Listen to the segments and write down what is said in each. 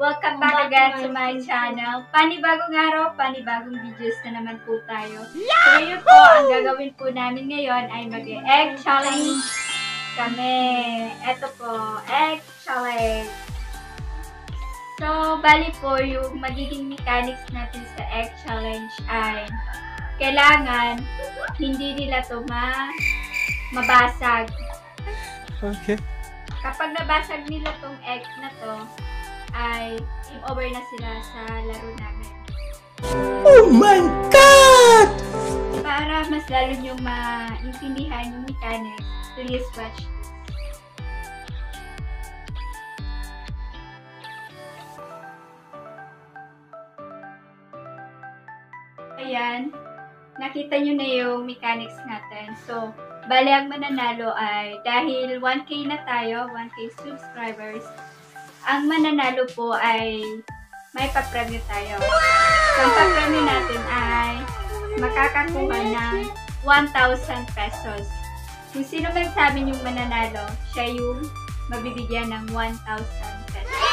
Welcome back again to my channel. Panibagong araw, panibagong videos na naman po tayo. So ngayon po, ang gagawin po namin ngayon ay mag-egg challenge kami. Ito po, egg challenge. So, bali po, yung magiging mechanics natin sa egg challenge ay kailangan hindi nila to ma mabasag. Okay. Kapag nabasag nila tong egg na to, ay game over na sila sa laro namin. Oh my God! Para mas lalo nyo maintindihan yung mechanics, please watch. Ayan, nakita nyo na yung mechanics natin. So, bali ang mananalo ay dahil 1K na tayo, 1K subscribers, ang mananalo po ay may papremyo tayo. So, ang papremyo natin ay makakakuha ng 1,000 pesos. Kung sino man sa amin yung mananalo, siya yung mabibigyan ng 1,000 pesos.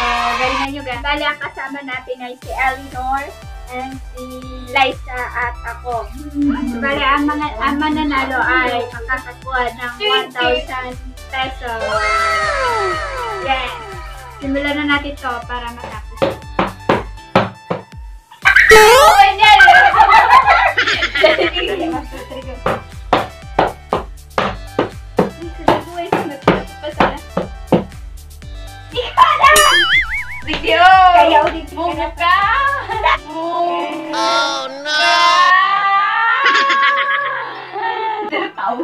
So, galingan nyo guys. Bali, ang kasama natin ay si Eleanor and si Liza at ako. So, bali, ang, mga, ang mananalo ay makakakuha ng 1,000 pesos. Yes! Simulan na natin to para matapos. Oh, yan!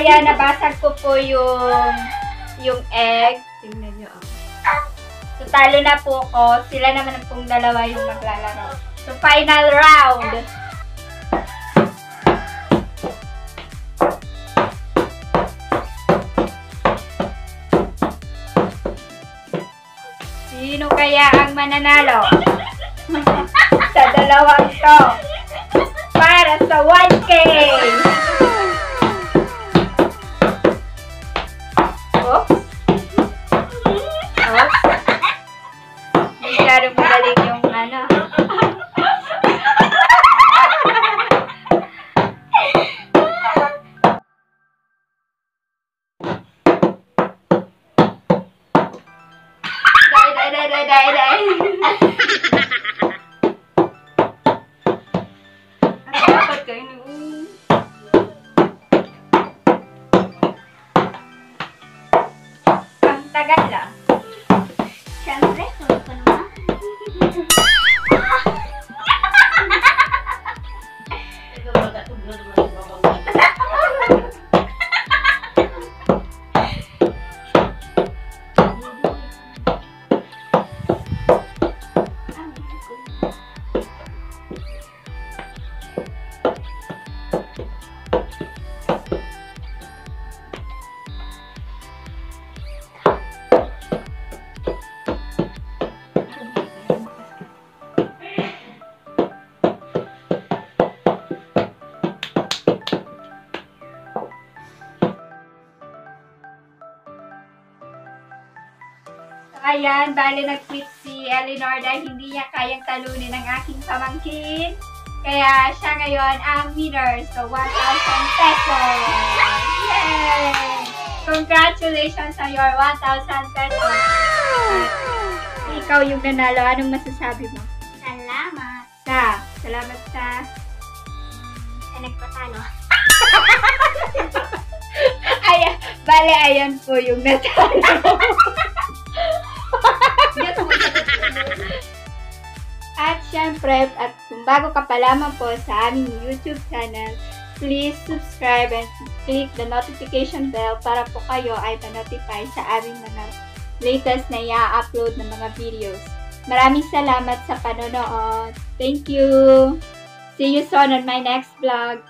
So, ayan, nabasag ko po yung yung egg. Tingnan nyo, oh. So, talo na po ko. Sila naman ang pong dalawa yung maglalaro. So, final round. Sino kaya ang mananalo? sa dalawang to. Siyempre, tuloy ko naman. Ayan, bale nag-quit si Eleanor dahil hindi niya kayang talunin ang aking pamangkin. Kaya siya ngayon ang winner. So, 1,000 pesos. Yay! Congratulations on your 1,000 pesos. At ikaw yung nanalo. Anong masasabi mo? Salamat. Sa, salamat sa... Sa nagpatalo. Ay, bale, ayan po yung natalo. bago ka pa lamang po sa aming YouTube channel, please subscribe and click the notification bell para po kayo ay ma-notify sa aming mga latest na i-upload ng mga videos. Maraming salamat sa panonood. Thank you! See you soon on my next vlog.